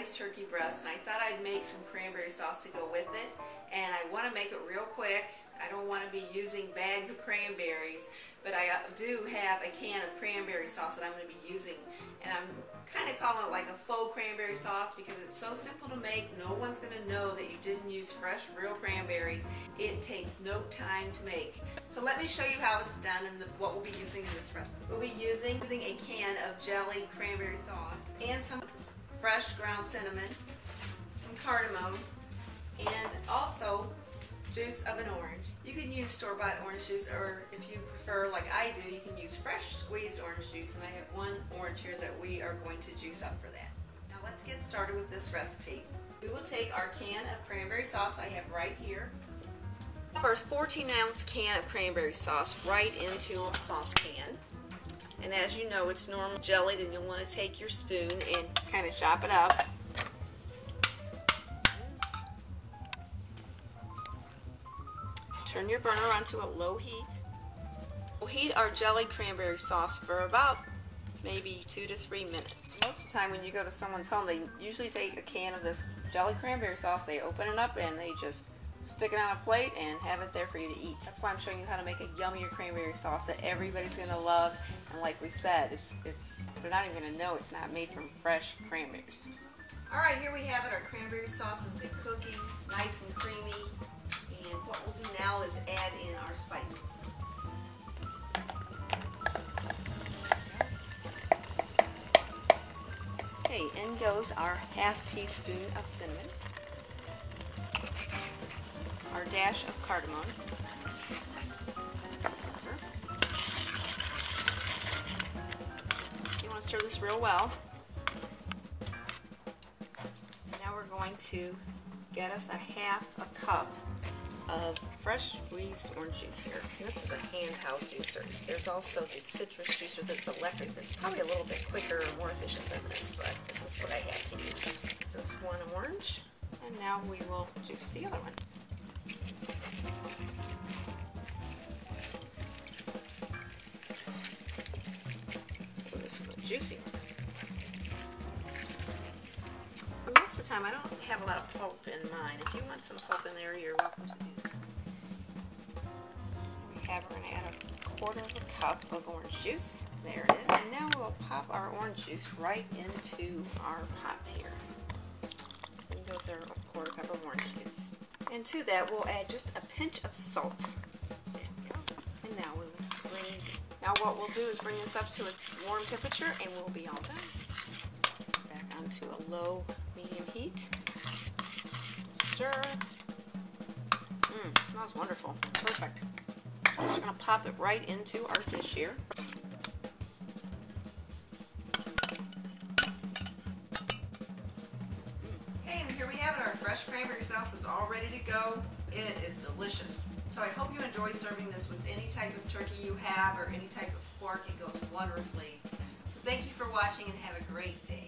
turkey breast and I thought I'd make some cranberry sauce to go with it and I want to make it real quick. I don't want to be using bags of cranberries but I uh, do have a can of cranberry sauce that I'm going to be using and I'm kind of calling it like a faux cranberry sauce because it's so simple to make. No one's going to know that you didn't use fresh, real cranberries. It takes no time to make. So let me show you how it's done and the, what we'll be using in this recipe. We'll be using, using a can of jelly cranberry sauce and some fresh ground cinnamon, some cardamom, and also juice of an orange. You can use store-bought orange juice or if you prefer like I do, you can use fresh squeezed orange juice and I have one orange here that we are going to juice up for that. Now let's get started with this recipe. We will take our can of cranberry sauce I have right here. First 14 ounce can of cranberry sauce right into a saucepan. And as you know, it's normal jelly, then you'll want to take your spoon and kind of chop it up. Turn your burner onto a low heat. We'll heat our jelly cranberry sauce for about maybe two to three minutes. Most of the time when you go to someone's home, they usually take a can of this jelly cranberry sauce, they open it up and they just stick it on a plate and have it there for you to eat. That's why I'm showing you how to make a yummier cranberry sauce that everybody's gonna love. And like we said, it's, it's they're not even gonna know it's not made from fresh cranberries. All right, here we have it. Our cranberry sauce has been cooking, nice and creamy. And what we'll do now is add in our spices. Okay, in goes our half teaspoon of cinnamon, our dash of cardamom, you want to stir this real well. Now we're going to get us a half a cup of fresh squeezed orange juice here. This is a handheld juicer. There's also the citrus juicer that's electric that's probably a little bit quicker and more efficient than this, but this is what I had to use. There's one orange, and now we will juice the other one. This is a juicy one. most of the time I don't have a lot of pulp in mine. If you want some pulp in there, you're welcome to do that. We have, we're going to add a quarter of a cup of orange juice. There it is. And now we'll pop our orange juice right into our pot here. And those are a quarter cup of orange juice. And to that, we'll add just a pinch of salt. And now we'll bring, now what we'll do is bring this up to a warm temperature and we'll be all done. Back onto a low medium heat. Stir. Mmm, smells wonderful. Perfect. Just going to pop it right into our dish here. Fresh cranberry sauce is all ready to go. It is delicious. So I hope you enjoy serving this with any type of turkey you have or any type of pork. It goes wonderfully. So thank you for watching and have a great day.